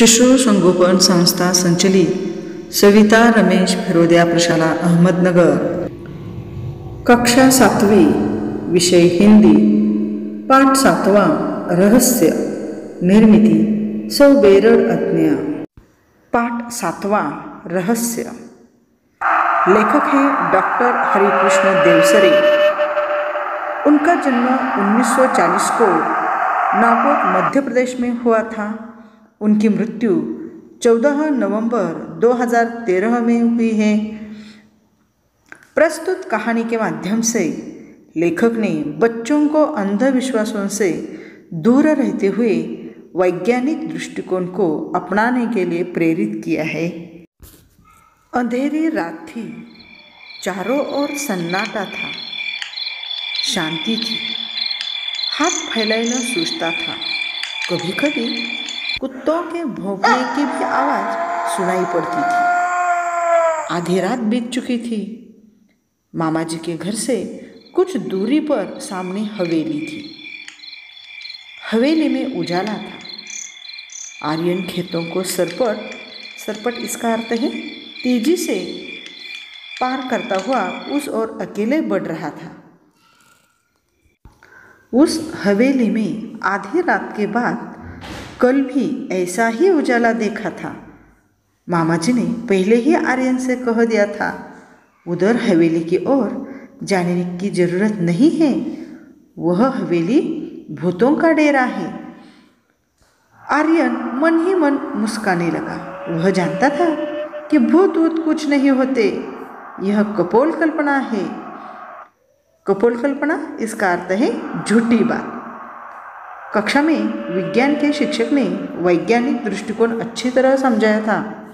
शिशु संगोपन संस्था संचलित, सविता रमेश फिरोदिया प्रशाला अहमदनगर. कक्षा सातवी, विषय हिंदी. पाठ सातवा, रहस्य, निर्मिती सौ बेरड अज्ञा. पाठ सातवा, रहस्य. लेखक हैं डॉक्टर हरिकृष्ण देवसरे. उनका जन्म 1940 को नागपुर, मध्य प्रदेश में हुआ था। उनकी मृत्यु 14 नवंबर 2013 में हुई है। प्रस्तुत कहानी के माध्यम से लेखक ने बच्चों को अंधविश्वासों से दूर रहते हुए वैज्ञानिक दृष्टिकोण को अपनाने के लिए प्रेरित किया है। अंधेरी रात थी। चारों ओर सन्नाटा था। शांति थी। हाथ फैलाना सूझता था। कभी कभी कुत्तों के भौंकने की भी आवाज़ सुनाई पड़ती थी। आधी रात बीत चुकी थी। मामा जी के घर से कुछ दूरी पर सामने हवेली थी। हवेली में उजाला था। आर्यन खेतों को सरपट सरपट इसका अर्थ है, तेज़ी से पार करता हुआ उस ओर अकेले बढ़ रहा था। उस हवेली में आधी रात के बाद कल भी ऐसा ही उजाला देखा था। मामा जी ने पहले ही आर्यन से कह दिया था, उधर हवेली की ओर जाने की ज़रूरत नहीं है, वह हवेली भूतों का डेरा है। आर्यन मन ही मन मुस्काने लगा। वह जानता था कि भूत वूत कुछ नहीं होते, यह कपोल कल्पना है। कपोल कल्पना, इसका अर्थ है झूठी बात। कक्षा में विज्ञान के शिक्षक ने वैज्ञानिक दृष्टिकोण अच्छी तरह समझाया था।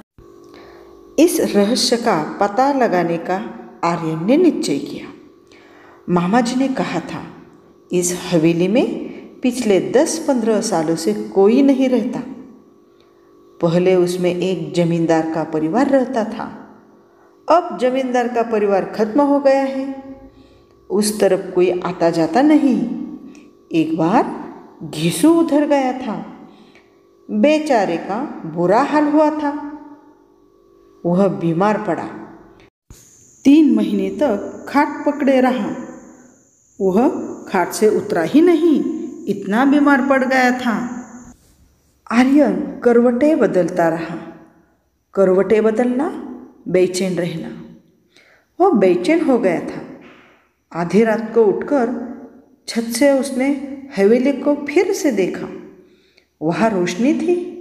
इस रहस्य का पता लगाने का आर्यन ने निश्चय किया। मामा जी ने कहा था, इस हवेली में पिछले दस पंद्रह सालों से कोई नहीं रहता। पहले उसमें एक जमींदार का परिवार रहता था। अब जमींदार का परिवार खत्म हो गया है। उस तरफ़ कोई आता जाता नहीं। एक बार घिसू उधर गया था। बेचारे का बुरा हाल हुआ था। वह बीमार पड़ा। तीन महीने तक खाट पकड़े रहा। वह खाट से उतरा ही नहीं, इतना बीमार पड़ गया था। आर्यन करवटे बदलता रहा। करवटे बदलना, बेचैन रहना। वह बेचैन हो गया था। आधी रात को उठकर छत से उसने हवेली को फिर से देखा। वहाँ रोशनी थी।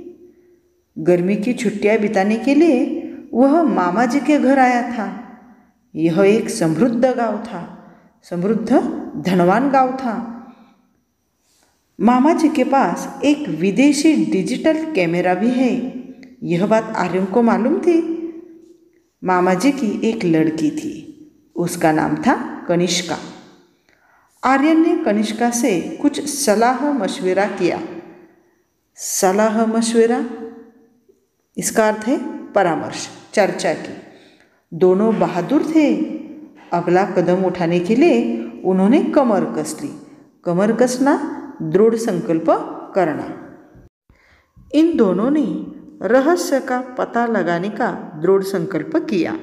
गर्मी की छुट्टियाँ बिताने के लिए वह मामा जी के घर आया था। यह एक समृद्ध गाँव था। समृद्ध धनवान गाँव था। मामा जी के पास एक विदेशी डिजिटल कैमरा भी है। यह बात आर्यन को मालूम थी। मामा जी की एक लड़की थी। उसका नाम था कनिष्का। आर्यन ने कनिष्का से कुछ सलाह मशवरा किया। सलाह मशवरा? इसका अर्थ है परामर्श, चर्चा की। दोनों बहादुर थे। अगला कदम उठाने के लिए उन्होंने कमर कस ली। कमर कसना, दृढ़ संकल्प करना। इन दोनों ने रहस्य का पता लगाने का दृढ़ संकल्प किया।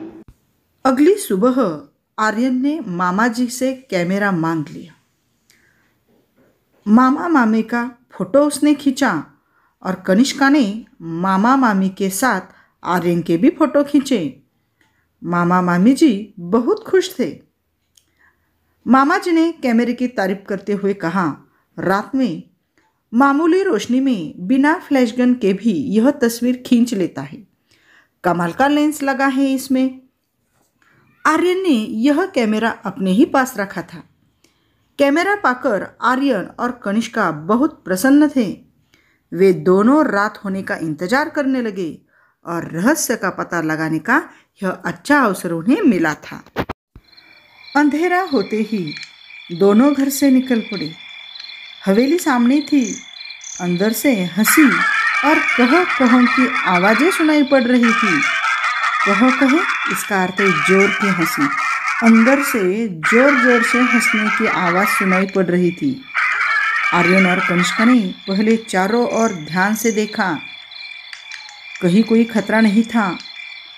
अगली सुबह आर्यन ने मामा जी से कैमरा मांग लिया। मामा मामी का फ़ोटो उसने खींचा और कनिष्का ने मामा मामी के साथ आर्यन के भी फ़ोटो खींचे। मामा मामी जी बहुत खुश थे। मामा जी ने कैमरे की तारीफ़ करते हुए कहा, रात में मामूली रोशनी में बिना फ्लैशगन के भी यह तस्वीर खींच लेता है। कमाल का लेंस लगा है इसमें। आर्यन ने यह कैमरा अपने ही पास रखा था। कैमरा पाकर आर्यन और कनिष्का बहुत प्रसन्न थे। वे दोनों रात होने का इंतज़ार करने लगे और रहस्य का पता लगाने का यह अच्छा अवसर उन्हें मिला था। अंधेरा होते ही दोनों घर से निकल पड़े। हवेली सामने थी। अंदर से हँसी और कह कहों की आवाज़ें सुनाई पड़ रही थी। कहो कहे इसका अर्थ है ज़ोर की हँसी अंदर से ज़ोर ज़ोर से हंसने की आवाज़ सुनाई पड़ रही थी। आर्यन और कनिष्का ने पहले चारों ओर ध्यान से देखा। कहीं कोई खतरा नहीं था।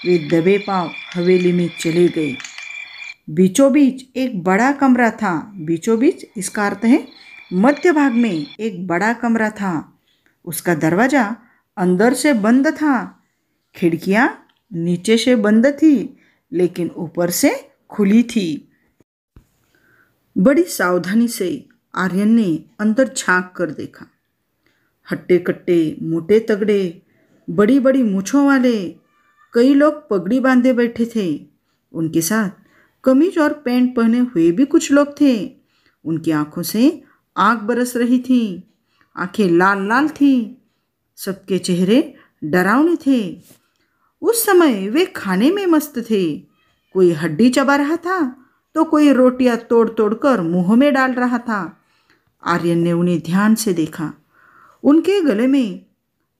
वे दबे पाँव हवेली में चले गए। बीचों बीच एक बड़ा कमरा था। बीचों बीच इसका अर्थ है मध्य भाग में एक बड़ा कमरा था। उसका दरवाज़ा अंदर से बंद था। खिड़कियाँ नीचे से बंद थी, लेकिन ऊपर से खुली थी। बड़ी सावधानी से आर्यन ने अंदर झाँक कर देखा। हट्टे कट्टे मोटे तगड़े बड़ी बड़ी मूछों वाले, कई लोग पगड़ी बांधे बैठे थे। उनके साथ कमीज और पैंट पहने हुए भी कुछ लोग थे। उनकी आँखों से आग बरस रही थी। आँखें लाल लाल थी। सबके चेहरे डरावने थे। उस समय वे खाने में मस्त थे। कोई हड्डी चबा रहा था तो कोई रोटियाँ तोड़ तोड़ कर मुँह में डाल रहा था। आर्यन ने उन्हें ध्यान से देखा। उनके गले में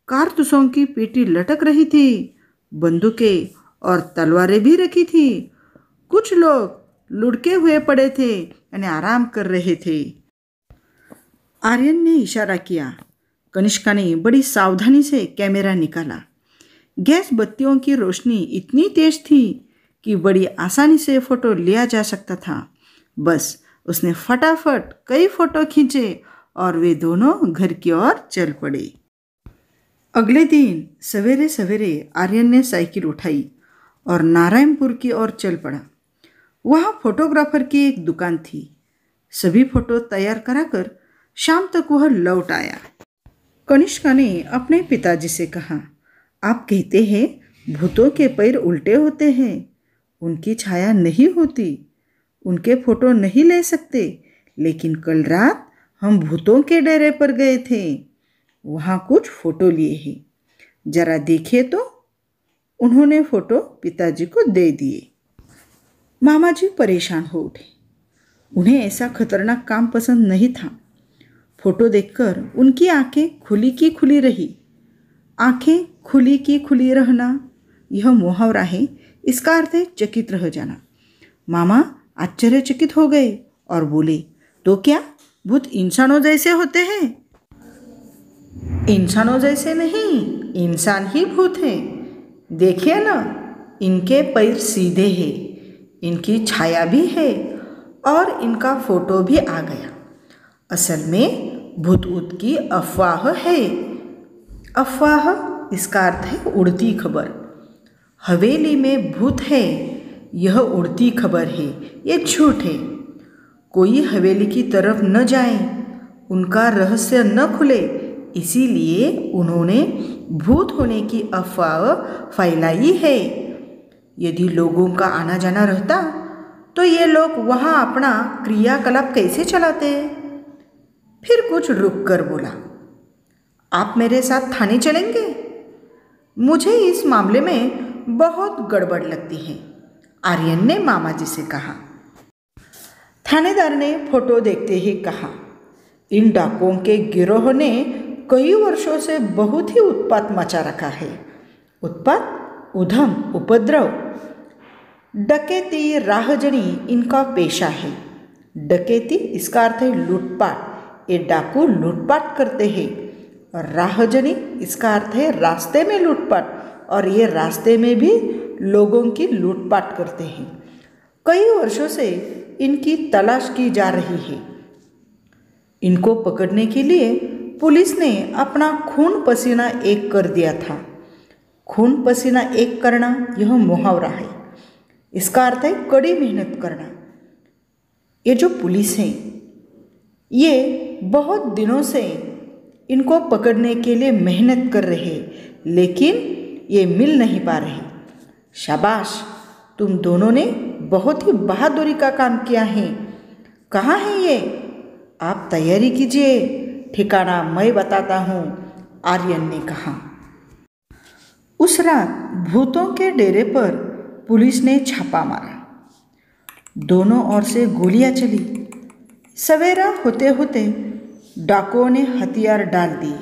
कारतूसों की पेटी लटक रही थी, बंदूकें और तलवारें भी रखी थी। कुछ लोग लुढ़के हुए पड़े थे, यानी आराम कर रहे थे। आर्यन ने इशारा किया। कनिष्का ने बड़ी सावधानी से कैमरा निकाला। गैस बत्तियों की रोशनी इतनी तेज थी कि बड़ी आसानी से फ़ोटो लिया जा सकता था। बस उसने फटाफट कई फ़ोटो खींचे और वे दोनों घर की ओर चल पड़े। अगले दिन सवेरे सवेरे आर्यन ने साइकिल उठाई और नारायणपुर की ओर चल पड़ा। वहाँ फोटोग्राफर की एक दुकान थी। सभी फ़ोटो तैयार कराकर शाम तक वह लौट आया। कनिष्का ने अपने पिताजी से कहा आप कहते हैं, भूतों के पैर उल्टे होते हैं, उनकी छाया नहीं होती, उनके फ़ोटो नहीं ले सकते, लेकिन कल रात हम भूतों के डेरे पर गए थे, वहाँ कुछ फ़ोटो लिए हैं। जरा देखिए तो उन्होंने फ़ोटो पिताजी को दे दिए। मामा जी परेशान हो उठे। उन्हें ऐसा खतरनाक काम पसंद नहीं था। फ़ोटो देखकर उनकी आँखें खुली की खुली रही। आँखें खुली की खुली रहना, यह मुहावरा है, इसका अर्थ है चकित रह जाना। मामा आश्चर्यचकित हो गए और बोले तो क्या भूत इंसानों जैसे होते हैं? इंसानों जैसे नहीं, इंसान ही भूत है। देखिए ना, इनके पैर सीधे हैं, इनकी छाया भी है और इनका फ़ोटो भी आ गया। असल में भूत ऊत की अफवाह है अफवाह, इसका अर्थ है उड़ती खबर। हवेली में भूत है, यह उड़ती खबर है, ये झूठ है। कोई हवेली की तरफ़ न जाए, उनका रहस्य न खुले, इसीलिए उन्होंने भूत होने की अफवाह फैलाई है। यदि लोगों का आना जाना रहता तो ये लोग वहाँ अपना क्रियाकलाप कैसे चलाते? फिर कुछ रुक कर बोला आप मेरे साथ थाने चलेंगे? मुझे इस मामले में बहुत गड़बड़ लगती है, आर्यन ने मामा जी से कहा। थानेदार ने फ़ोटो देखते ही कहा, इन डाकुओं के गिरोह ने कई वर्षों से बहुत ही उत्पात मचा रखा है। उत्पात, उधम, उपद्रव, डकैती राहजनी इनका पेशा है। डकैती, इसका अर्थ है लूटपाट। ये डाकू लूटपाट करते हैं। और राहजनी, इसका अर्थ है रास्ते में लूटपाट। और ये रास्ते में भी लोगों की लूटपाट करते हैं। कई वर्षों से इनकी तलाश की जा रही है। इनको पकड़ने के लिए पुलिस ने अपना खून पसीना एक कर दिया था। खून पसीना एक करना यह मुहावरा है। इसका अर्थ है कड़ी मेहनत करना। ये जो पुलिस है, ये बहुत दिनों से इनको पकड़ने के लिए मेहनत कर रहे, लेकिन ये मिल नहीं पा रहे। शाबाश, तुम दोनों ने बहुत ही बहादुरी का काम किया है। कहाँ है ये? आप तैयारी कीजिए। ठिकाना मैं बताता हूँ, आर्यन ने कहा। उस रात भूतों के डेरे पर पुलिस ने छापा मारा। दोनों ओर से गोलियाँ चली। सवेरा होते होते डाकुओं ने हथियार डाल दिए।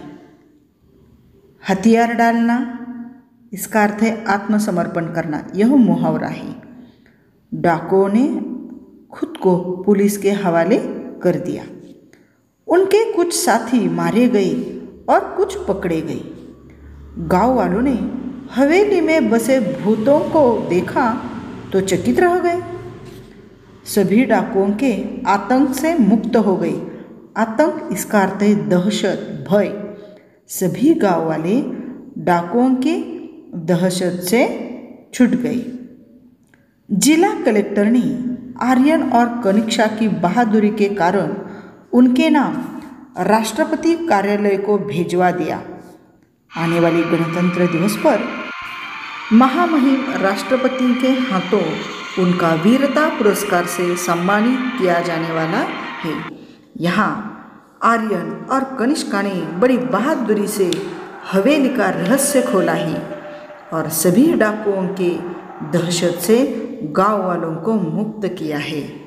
हथियार डालना, इसका अर्थ है आत्मसमर्पण करना, यह मुहावरा है। डाकुओं ने खुद को पुलिस के हवाले कर दिया। उनके कुछ साथी मारे गए और कुछ पकड़े गए। गाँव वालों ने हवेली में बसे भूतों को देखा तो चकित रह गए। सभी डाकुओं के आतंक से मुक्त हो गए। आतंक इसका अर्थ है दहशत भय। सभी गाँव वाले डाकुओं के दहशत से छूट गए। जिला कलेक्टर ने आर्यन और कनिक्षा की बहादुरी के कारण उनके नाम राष्ट्रपति कार्यालय को भेजवा दिया। आने वाले गणतंत्र दिवस पर महामहिम राष्ट्रपति के हाथों उनका वीरता पुरस्कार से सम्मानित किया जाने वाला है। यहाँ आर्यन और कनिष्का ने बड़ी बहादुरी से हवेली का रहस्य खोला है और सभी डाकुओं के दहशत से गाँव वालों को मुक्त किया है।